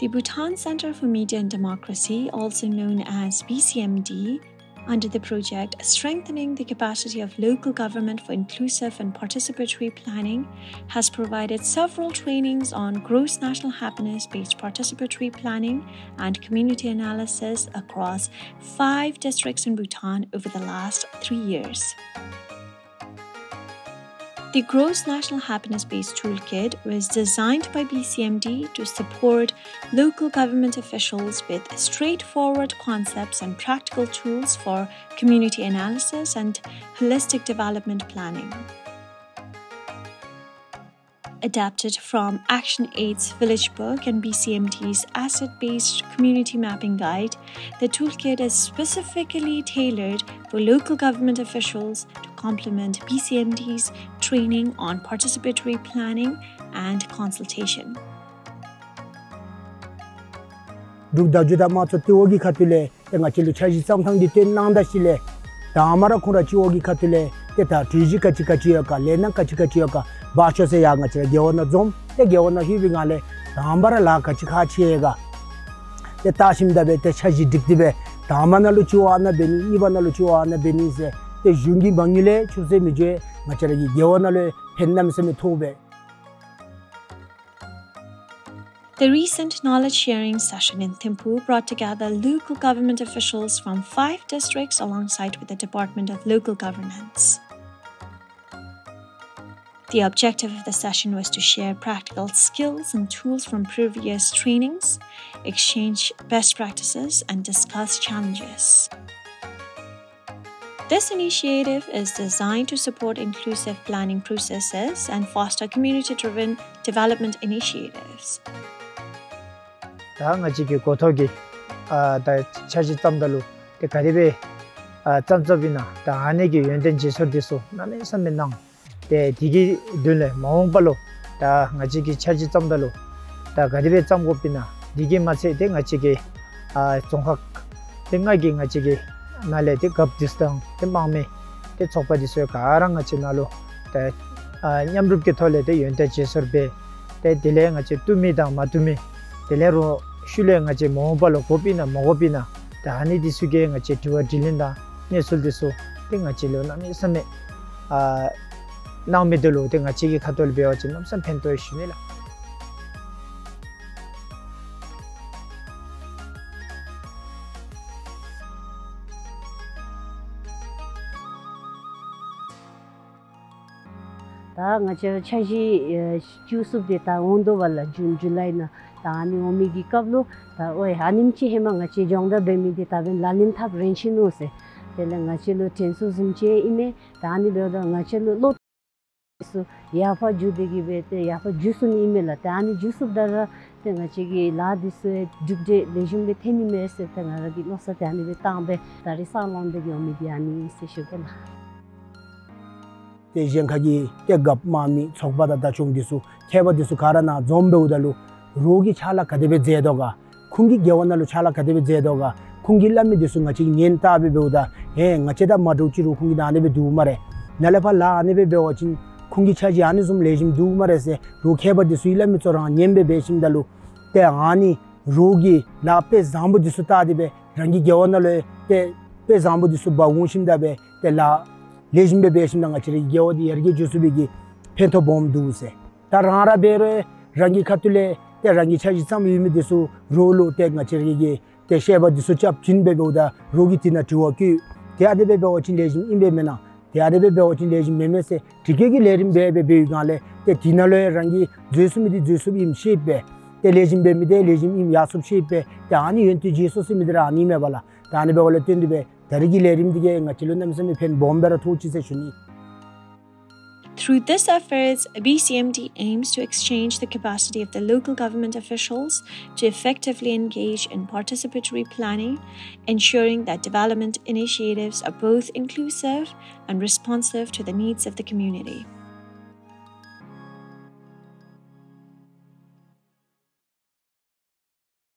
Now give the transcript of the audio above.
The Bhutan Center for Media and Democracy, also known as BCMD, under the project Strengthening the Capacity of Local Government for Inclusive and Participatory Planning, has provided several trainings on gross national happiness based participatory planning and community analysis across five districts in Bhutan over the last three years. The Gross National Happiness Based Toolkit was designed by BCMD to support local government officials with straightforward concepts and practical tools for community analysis and holistic development planning. Adapted from Action Aid's Village Book and BCMD's Asset Based Community Mapping Guide, the toolkit is specifically tailored for local government officials to complement BCMD's training on participatory planning and consultation. dukda juda ma tso ti wogi khatule nga chilu chaji samthang di ten nang da sile ta amara khura chi wogi khatule te ta tiji ka chi ka chi ka le na ka basho se ya nga chira gyo na zom te gyo na hi bi nga le dambara la ka chi kha chi ga te ta shim da be te chaji dik di be ta ma na lu chi wa na be ni ba na lu chi wa na be ni se The recent knowledge sharing session in Thimphu brought together local government officials from five districts alongside with the Department of Local Governance. The objective of the session was to share practical skills and tools from previous trainings, exchange best practices, and discuss challenges. This initiative is designed to support inclusive planning processes and foster community-driven development initiatives. Da ngaji ki gothogi da chaji tamdalu de karibe tsamzobina da anegi yenden jisor diso nane samme nang de digi dule maongbalo da ngaji ki chaji tamdalu da karibe tsamgopina digi matse de ngaji ki zonghak tengagi ngaji ki nāle tī gāp jistāng, tī māngmī, tī tsokpa jiswa kārā ngā chī nālu, tā ñam rūp kī thole tī yuñ tā jisar bē, tā dīlē ngā chī tūmī dāng mā tūmī, dīlē rō shūlē ngā chī mō bā lō gōpī na mō gōpī na, tā hāni dī sū kē ngā chī tīwa dīlīn dā, nē sūl dī sū, tī ngā chī lō nā mī sā mē, nā mī dī lō tī ngā chī kī khā tōl bē wā chī nā mī sā pēntō yī shū nī lā. 다 ngache chaji chusub de ta ondo wala june july na ta ani omi gi kablo ta oi anim chi hema ngache jongda bemi de ta ben lalin thap renshi no se tele ngache lo tensu sim che ime ta ani be da ngache lo lo su ya fa ju de gi be te ya fa ju sun ime la ta ani ju sub da te ngache gi la di se jup de lejum be theni me se ta ngara gi no sa ta ani be ta be ta ri sa lon de gi omi di ani se shu ke la te jengkhaji te gap mami chokpa da dachung disu kheba disu karana zombe udalu rogi chala kadebe jedoga khungi gewanalu chala kadebe jedoga khungi lami disu ngachi nyenta be beuda he ngache da madu chi ru khungi dane be du mare nalapa la ane be bewa chin khungi chaji ane zum lejim du mare se. Ro kheba disu ilami chora nyembe beshim dalu te ani rogi la pe zambu disu ta dibe rangi gewanalu te pe zambu disu ba unshim dabe te la 레심베 베심당 같이 겨어디 여기 주스비기 펜토 봄 두세 따라라 베레 랑기 카툴레 때 랑기 차지 참 유미디수 롤로 때 같이 이게 때 쉐바 디수 찹 진베보다 로기 티나 주어기 대아데베 베오친 레심 임베메나 대아데베 베오친 레심 메메세 디게기 레림 베베 베유간레 때 디나로에 랑기 주스미디 주스비 임시베 때 레심 베미데 레심 임 야습 시베 때 아니 연티 예수스미드라 아니메발라 ani be gole tendi be Through this efforts, BCMD aims to exchange the capacity of the local government officials to effectively engage in participatory planning, ensuring that development initiatives are both inclusive and responsive to the needs of the community.